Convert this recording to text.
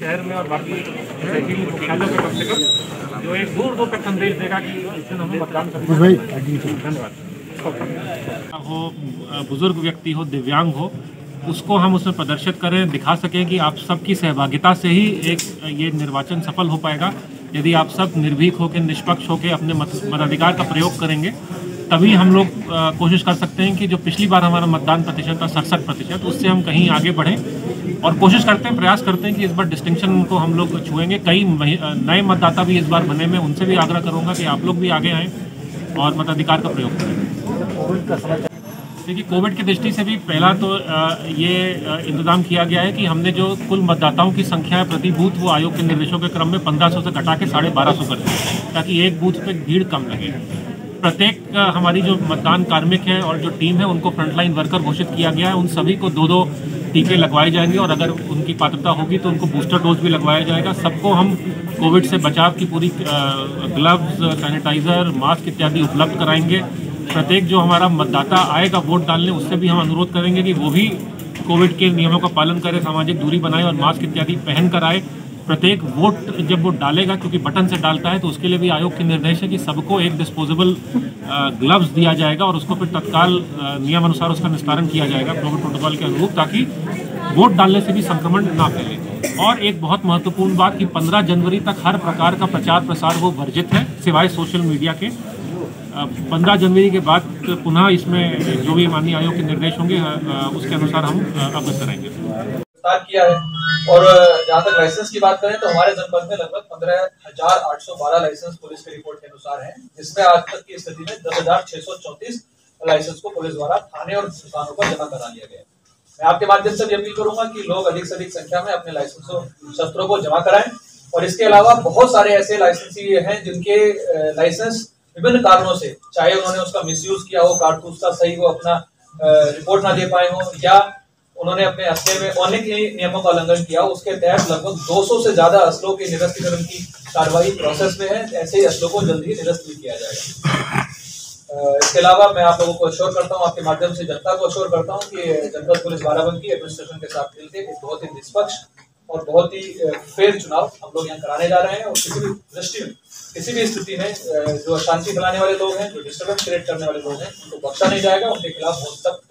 शहर में और बाकी मुख्यालयों पे कम से कम जो एक दूर दूर तक संदेश देगा कि इस दिन हमें मतदान करना धन्यवाद। हो बुज़ुर्ग व्यक्ति हो दिव्यांग हो उसको हम उसमें प्रदर्शित करें दिखा सकें कि आप सबकी सहभागिता से ही एक ये निर्वाचन सफल हो पाएगा। यदि आप सब निर्भीक होकर निष्पक्ष होकर अपने मत मताधिकार का प्रयोग करेंगे तभी हम लोग कोशिश कर सकते हैं कि जो पिछली बार हमारा मतदान प्रतिशत था, सड़सठ प्रतिशत, उससे हम कहीं आगे बढ़ें। और कोशिश करते हैं, प्रयास करते हैं कि इस बार डिस्टिंक्शन को हम लोग छुएँगे। कई नए मतदाता भी इस बार बने, में उनसे भी आग्रह करूँगा कि आप लोग भी आगे आएँ और मताधिकार का प्रयोग करें। देखिए, कोविड की दृष्टि से भी पहला तो ये इंतज़ाम किया गया है कि हमने जो कुल मतदाताओं की संख्या है प्रति बूथ, वो आयोग के निर्देशों के क्रम में 1500 से घटा के साढ़े बारह सौ कर दी ताकि एक बूथ पे भीड़ कम लगे। प्रत्येक हमारी जो मतदान कार्मिक है और जो टीम है, उनको फ्रंटलाइन वर्कर घोषित किया गया है। उन सभी को दो दो टीके लगवाए जाएँगे और अगर उनकी पात्रता होगी तो उनको बूस्टर डोज भी लगवाया जाएगा। सबको हम कोविड से बचाव की पूरी ग्लव्स सैनिटाइजर मास्क इत्यादि उपलब्ध कराएँगे। प्रत्येक जो हमारा मतदाता आएगा वोट डालने, उससे भी हम अनुरोध करेंगे कि वो भी कोविड के नियमों का पालन करें, सामाजिक दूरी बनाए और मास्क इत्यादि पहन कर आए। प्रत्येक वोट जब वो डालेगा, क्योंकि बटन से डालता है तो उसके लिए भी आयोग के निर्देश है कि सबको एक डिस्पोजेबल ग्लव्स दिया जाएगा और उसको फिर तत्काल नियम अनुसार उसका निस्तारण किया जाएगा कोविड प्रोटोकॉल के अनुरूप, ताकि वोट डालने से भी संक्रमण ना फैले। और एक बहुत महत्वपूर्ण बात कि 15 जनवरी तक हर प्रकार का प्रचार प्रसार वो वर्जित है, सिवाय सोशल मीडिया के। पंद्रह जनवरी के बाद पुनः इसमें जो भी माननीय आयोग के निर्देश होंगे उसके अनुसार हम अवगत कराएँगे। किया है और जहाँ तक लाइसेंस की बात करें तो हमारे जनपद में लगभग पंद्रह हज़ार आठ सौ बारह लाइसेंस पुलिस की रिपोर्ट के अनुसार है, जिसमें आज तक की स्थिति में दस हज़ार छह सौ चौंतीस लाइसेंस को पुलिस द्वारा थाने और दुकानों पर जमा करा लिया गया मैं आपके माध्यम से अपील करूँगा कि लोग अधिक से अधिक संख्या में अपने लाइसेंसों शस्त्रों को जमा कराएँ, और इसके अलावा बहुत सारे ऐसे लाइसेंसी हैं जिनके लाइसेंस विभिन्न कारणों से, चाहे उन्होंने उसका मिसयूज किया हो, कारतूस का सही वो अपना रिपोर्ट ना दे पाए हो, या उन्होंने अपने असले में अनेक नियमों का उल्लंघन किया। उसके तहत लगभग 200 से ज़्यादा असलों के निरस्तीकरण की कार्रवाई प्रोसेस में है। ऐसे ही असलों को जल्द ही निरस्त भी किया जाएगा। इसके अलावा मैं आप लोगों को अश्योर करता हूँ, आपके माध्यम से जनता को अश्योर करता हूँ कि जनपद पुलिस बाराबंकी एडमिनिस्ट्रेशन के साथ मिलकर एक बहुत ही निष्पक्ष और बहुत ही फेयर चुनाव हम लोग यहाँ कराने जा रहे हैं। और किसी भी दृष्टि में, किसी भी स्थिति में जो अशांति फैलाने वाले लोग हैं, जो डिस्टर्बेंस क्रिएट करने वाले लोग हैं, उनको बख्शा नहीं जाएगा। उनके खिलाफ बहुत सख्त